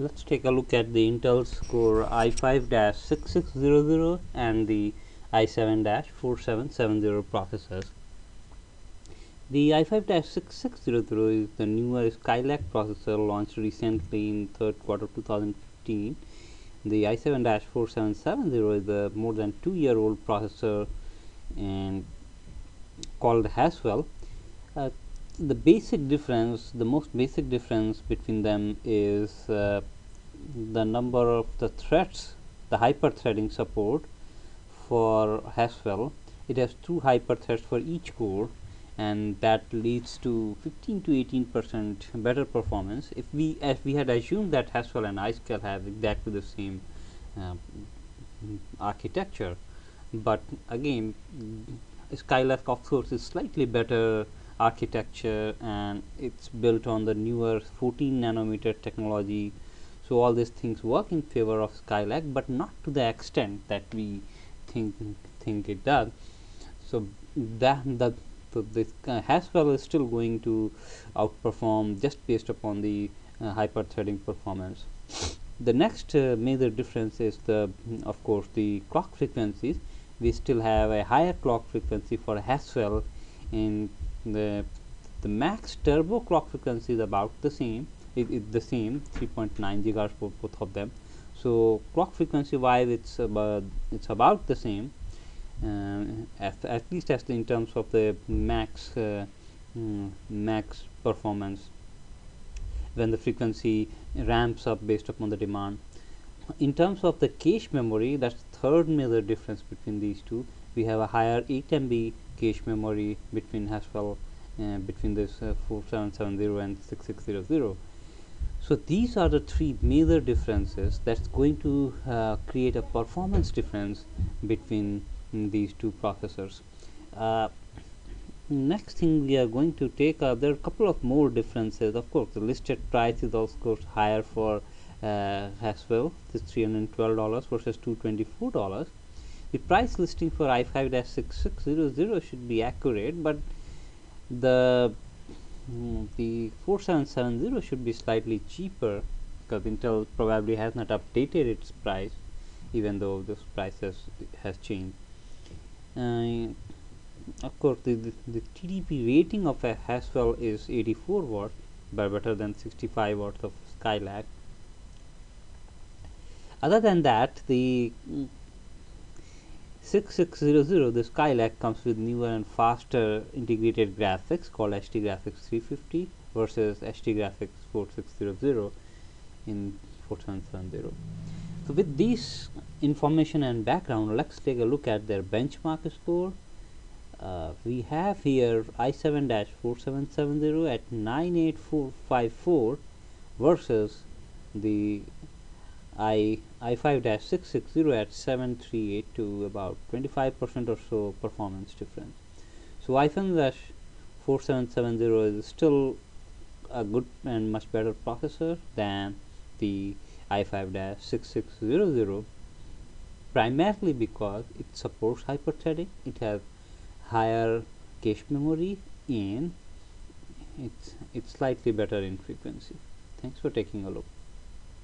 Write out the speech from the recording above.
let's take a look at the Intel's Core i5-6600 and the i7-4770 processors. The i5-6600 is the newer Skylake processor launched recently in third quarter 2015. The i7-4770 is a more than two year old processor and called Haswell. Uh, the basic difference, the most basic difference between them is uh, the number of the threads, the hyper-threading support for Haswell. It has two hyper-threads for each core and that leads to 15 to 18 percent better performance. If we, as we had assumed that Haswell and Skylake have exactly the same uh, architecture, but again, Skylake of course is slightly better architecture and it's built on the newer 14 nanometer technology. So all these things work in favor of Skylake but not to the extent that we think think it does. So that the so this uh, Haswell is still going to outperform just based upon the uh, hyper threading performance. The next uh, major difference is the of course the clock frequencies. We still have a higher clock frequency for Haswell in the the max turbo clock frequency is about the same it is the same 3.9 gigahertz for both of them. So clock frequency wise it's about it's about the same uh, at, at least as in terms of the max uh, mm, max performance when the frequency ramps up based upon the demand. In terms of the cache memory that's third major difference between these two. We have a higher 8 MB cache memory between Haswell uh, between this uh, 4770 and 6600 so these are the three major differences that's going to uh, create a performance difference between mm, these two processors. Uh, next thing we are going to take uh, there are a couple of more differences. Of course the listed price is also higher for uh, Haswell this $312 versus $224 the price listing for i5-6600 should be accurate but the mm, the 4770 should be slightly cheaper because Intel probably has not updated its price even though this price has, has changed. Uh, of course the, the, the, TDP rating of a Haswell is 84 watts but better than 65 watts of Skylake. Other than that the 6600 the Skylake comes with newer and faster integrated graphics called HD Graphics 350 versus HD Graphics 4600 in 4770 so with this information and background let's take a look at their benchmark score. Uh, we have here i7-4770 at 98454 versus the I i5-660 at 738 to about 25% or so performance difference. So i7-4770 is still a good and much better processor than the i5-6600 primarily because it supports hyperthreading, it has higher cache memory and it's, it's slightly better in frequency. Thanks for taking a look.